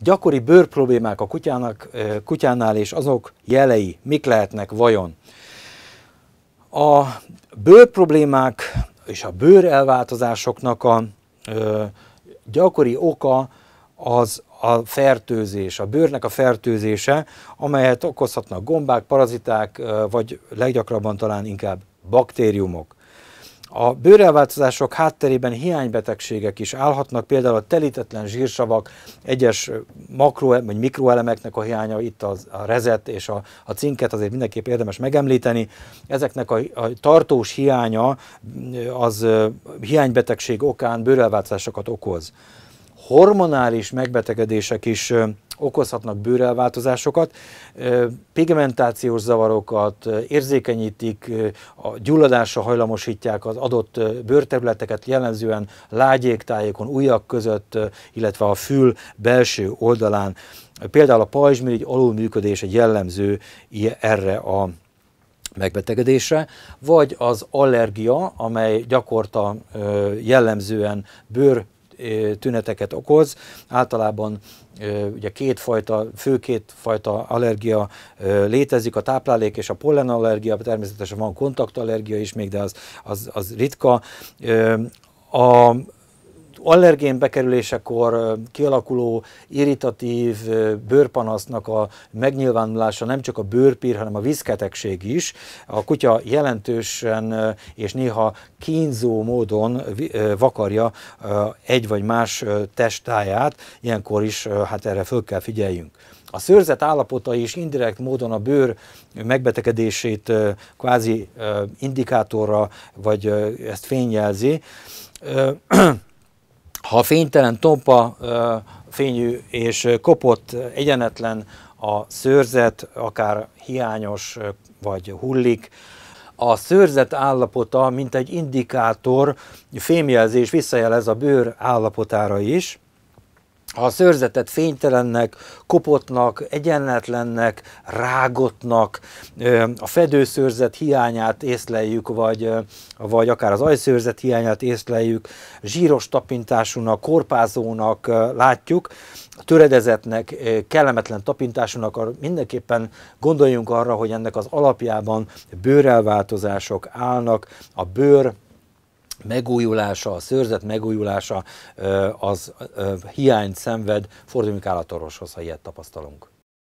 gyakori bőrproblémák a kutyának, kutyánál, és azok jelei mik lehetnek vajon? A bőrproblémák és a bőrelváltozásoknak a ö, gyakori oka az a fertőzés, a bőrnek a fertőzése, amelyet okozhatnak gombák, paraziták, vagy leggyakrabban talán inkább baktériumok. A bőrelváltozások hátterében hiánybetegségek is állhatnak, például a telítetlen zsírsavak, egyes makro vagy mikroelemeknek a hiánya, itt az, a rezet és a, a cinket azért mindenképp érdemes megemlíteni. Ezeknek a, a tartós hiánya az hiánybetegség okán bőrelváltozásokat okoz. Hormonális megbetegedések is okozhatnak bőrelváltozásokat, pigmentációs zavarokat, érzékenyítik, a gyulladásra hajlamosítják az adott bőrterületeket, jellemzően lágyéktájékon, ujjak között, illetve a fül belső oldalán. Például a pajzsmirigy alulműködés egy jellemző erre a megbetegedésre, vagy az allergia, amely gyakorta jellemzően bőr tüneteket okoz. Általában ugye kétfajta, fő kétfajta allergia létezik, a táplálék és a pollenallergia, természetesen van kontaktallergia is még, de az, az, az ritka. A allergén bekerülésekor kialakuló irritatív bőrpanasznak a megnyilvánulása nem csak a bőrpír, hanem a vízketegség is. A kutya jelentősen és néha kínzó módon vakarja egy vagy más testáját, ilyenkor is hát erre föl kell figyeljünk. A szőrzet állapota is indirekt módon a bőr megbetegedését kvázi indikátorra, vagy ezt fényjelzi. Ha fénytelen, tompa fényű és kopott, egyenetlen a szőrzet, akár hiányos vagy hullik, a szőrzet állapota, mint egy indikátor, fémjelzés visszajelez a bőr állapotára is, a szőrzetet fénytelennek, kopottnak, egyenletlennek, rágotnak, a fedőszőrzet hiányát észleljük, vagy, vagy akár az ajszőrzet hiányát észleljük, zsíros tapintásúnak, korpázónak látjuk, töredezetnek, kellemetlen tapintásúnak, mindenképpen gondoljunk arra, hogy ennek az alapjában bőrelváltozások állnak, a bőr megújulása, a szőrzet megújulása az hiányt szenved, forduljunk állatorvoshoz, ha ilyet tapasztalunk.